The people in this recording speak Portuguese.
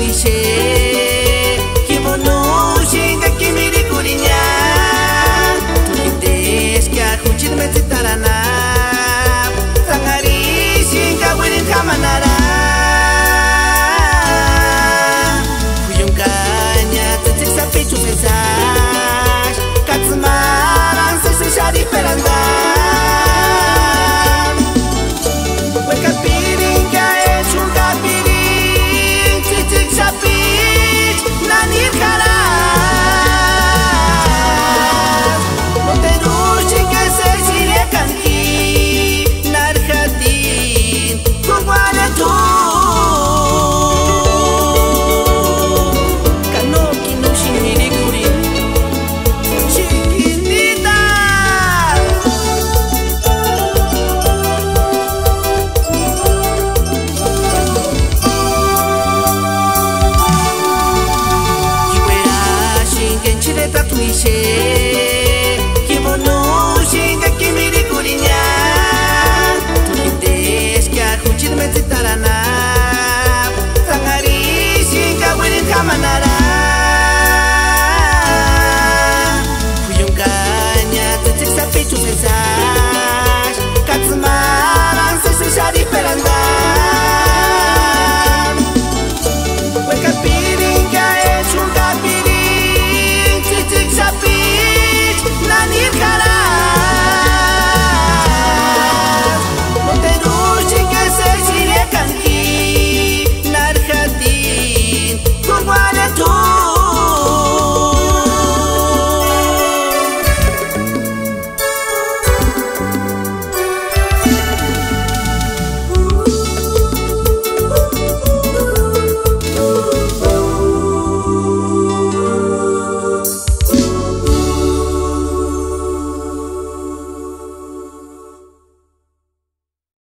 e. বিশেষ